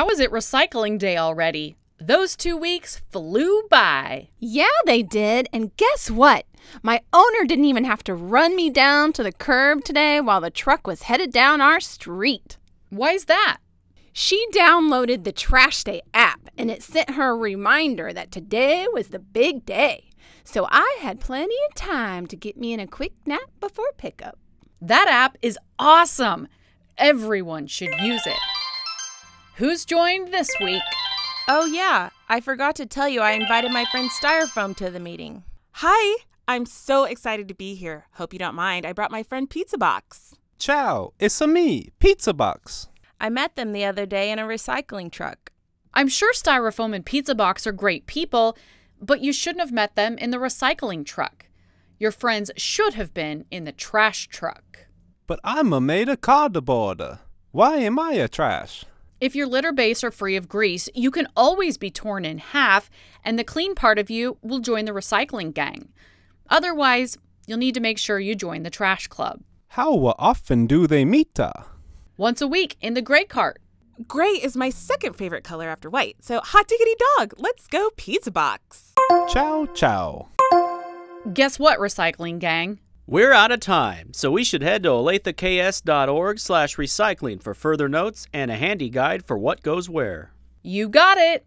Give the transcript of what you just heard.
How is it recycling day already? Those two weeks flew by. Yeah, they did. And guess what? My owner didn't even have to run me down to the curb today while the truck was headed down our street. Why's that? She downloaded the Trash Day app and it sent her a reminder that today was the big day. So I had plenty of time to get me in a quick nap before pickup. That app is awesome. Everyone should use it. Who's joined this week? Oh, yeah. I forgot to tell you I invited my friend Styrofoam to the meeting. Hi. I'm so excited to be here. Hope you don't mind. I brought my friend Pizza Box. Ciao, it's a me, Pizza Box. I met them the other day in a recycling truck. I'm sure Styrofoam and Pizza Box are great people, but you shouldn't have met them in the recycling truck. Your friends should have been in the trash truck. But I'm a made of cardboard. Why am I a trash? If your litter base are free of grease, you can always be torn in half, and the clean part of you will join the recycling gang. Otherwise, you'll need to make sure you join the trash club. How often do they meet? Uh? Once a week in the gray cart. Gray is my second favorite color after white, so hot diggity dog, let's go Pizza Box. Ciao, ciao. Guess what, recycling gang? We're out of time, so we should head to olatheks.org slash recycling for further notes and a handy guide for what goes where. You got it!